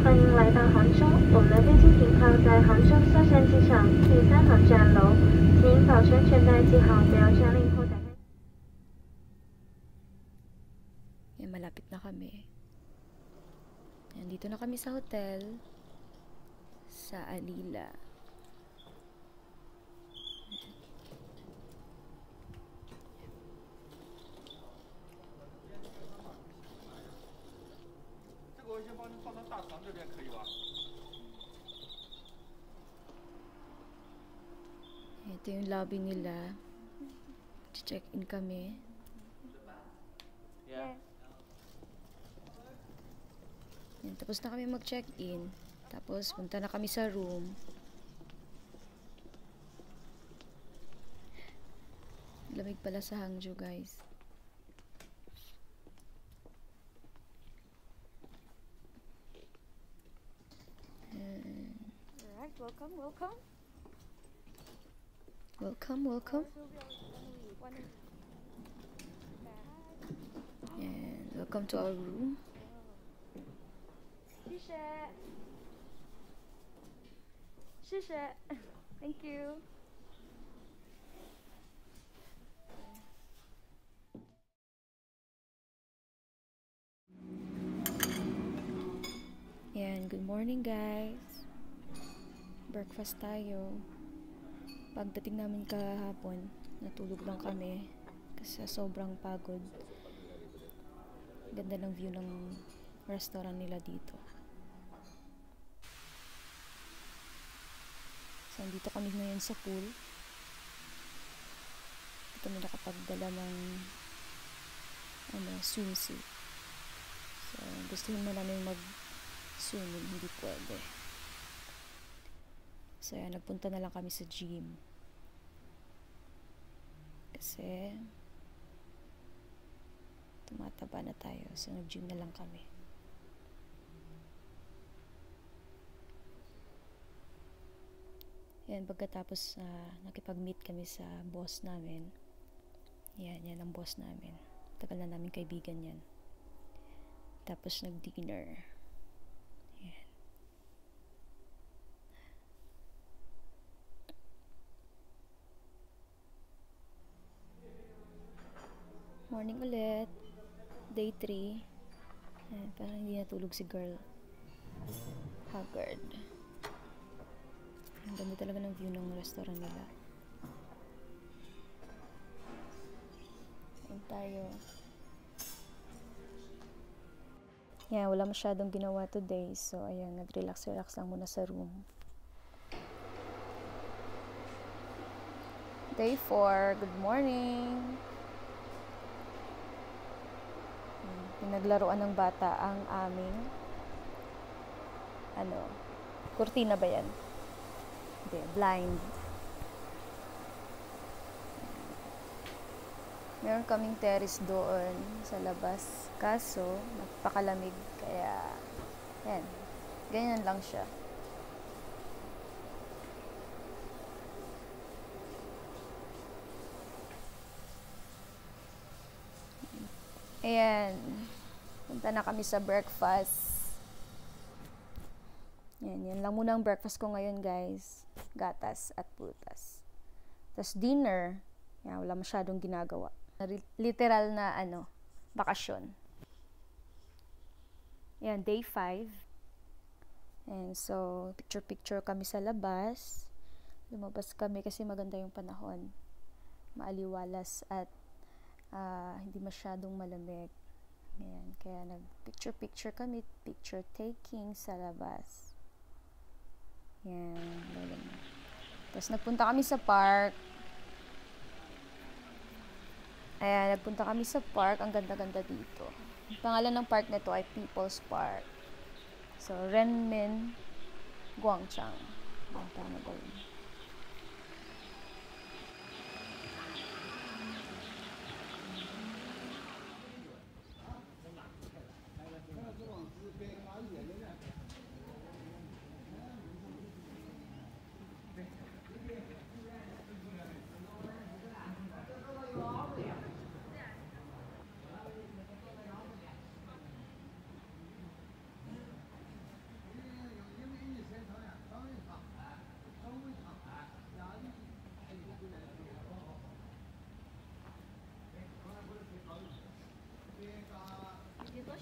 欢迎来到杭州，我们的飞机停靠在杭州萧山机场第三航站楼，请保持安全带系好，不要站立或打开。 Yan, malapit na kami. Yan, dito na kami sa hotel. Sa Alila. Ito yung lobby nila. Check-in kami. Yan, tapos na kami mag-check-in. Tapos, punta na kami sa room. Lamig pala sa Hangzhou, guys. Alright, welcome, welcome. Welcome, welcome. And welcome to our room. Thank you. And good morning guys. Breakfast tayo. Pagdating namin kahapon, natulog lang kami kasi sobrang pagod. Ganda ng view ng restaurant nila dito. So, dito kami ngayon sa pool. Dito kami nakapagdala ng ano, swimsuit. So, gustuhin mo namin mag swimming, hindi pwede. So, yan, nagpunta na lang kami sa gym. Kasi, tumataba na tayo. So, nag-gym na lang kami. Yan, pagkatapos uh, nakipag-meet kami sa boss namin. Yan, yan ang boss namin. Tagal na namin kaibigan yan. Tapos nag-dinner. Yan. Morning ulit. Day 3. Yan, parang hindi natulog si girl. Haggard. Ang ganda talaga ng view ng restaurant nila. Yan tayo. Yan, wala masyadong ginawa today. So, ayan, nag-relax-relax lang muna sa room. Day 4, good morning! Yan, Pinaglaruan ng bata ang aming ano, kurtina ba yan? Hindi, blind. Meron kaming terrace doon sa labas. Kaso, nagpakalamig. Kaya, yan. Ganyan lang siya. Ayan. Punta na kami sa breakfast. Yan, yan lang muna ang breakfast ko ngayon, guys. Gatas at prutas. Tapos dinner, yan, wala masyadong ginagawa. Literal na, ano, bakasyon. Yan, day 5. And so, picture-picture kami sa labas. Lumabas kami kasi maganda yung panahon. Maaliwalas at ah, hindi masyadong malamig. Ayan, kaya nag-picture-picture kami, picture taking sa labas. Yan, lalim. Tapos nagpunta kami sa park. Ayan, nagpunta kami sa park. Ang ganda-ganda dito. Ang pangalan ng park nito ay People's Park. So, Renmin Guangchang. Ang tama ba yun?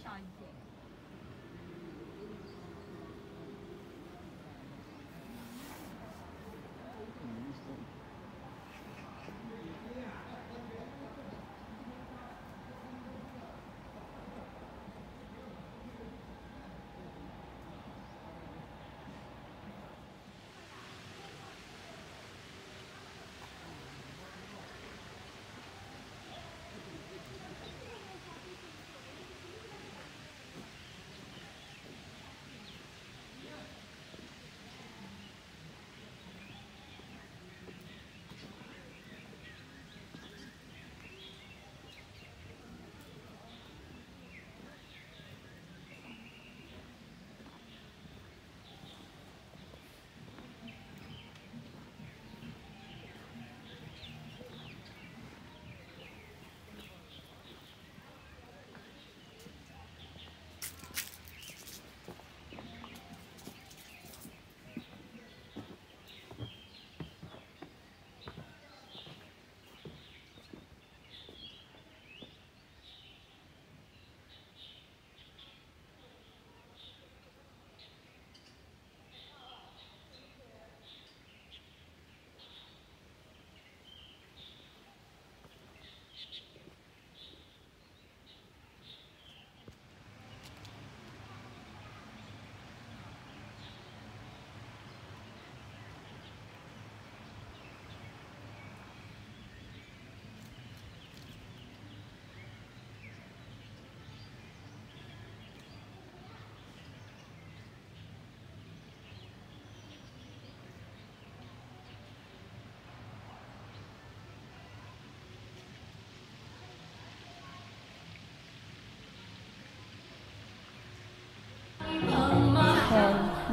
time.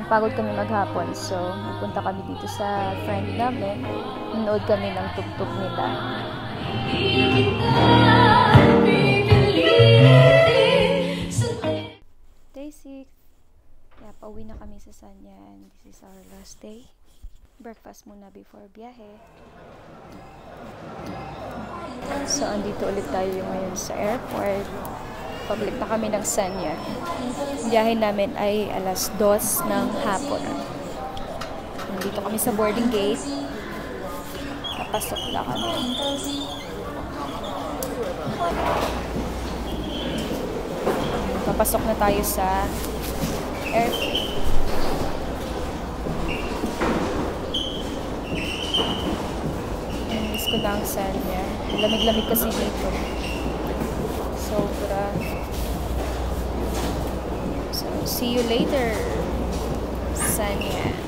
Pagod kami maghapon. So, nagpunta kami dito sa friend namin. Nanood kami ng tugtog nila. Day 6. Kaya pauwi na kami sa Sanya and this is our last day. Breakfast muna before biyahe. So, andito ulit tayo ngayon sa airport. Pabalik na kami ng Sanya. Biyahe namin ay alas 2 ng hapon. Nandito kami sa boarding gate. Napasok na kami. Papasok na tayo sa airplane. Ko na ang Sanya. Lamig-lamig kasi dito. See you later, Sanya.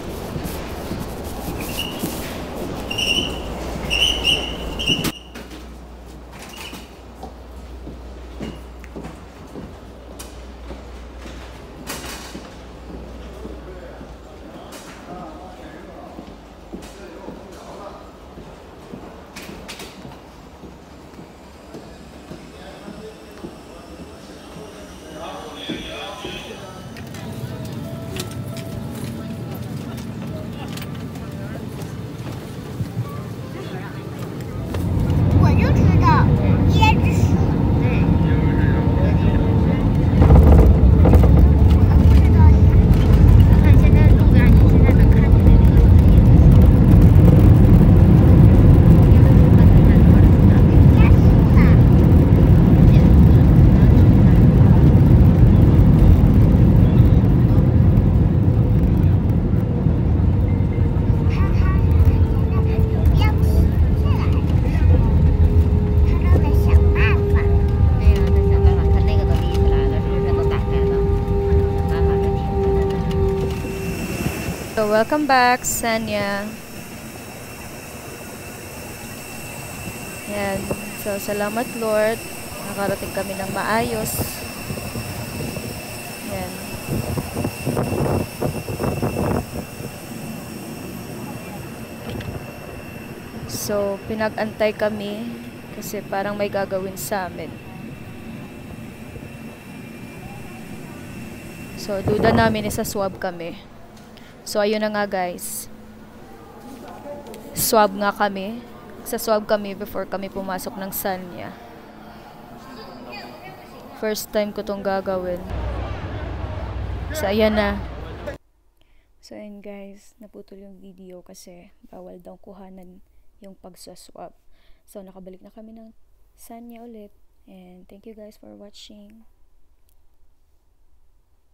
So, welcome back, Sanya. Yan. So, salamat Lord. Nakarating kami ng maayos. Yan. So, pinag-antay kami kasi parang may gagawin sa amin. So, duda namin isa swab kami. So, ayun na nga guys. Swab nga kami. Sa swab kami before kami pumasok ng Sanya. First time ko tong gagawin. So, ayan na. So, ayun guys. Naputol yung video kasi bawal daw kuhanan yung pagsaswab. So, nakabalik na kami ng Sanya ulit. And thank you guys for watching.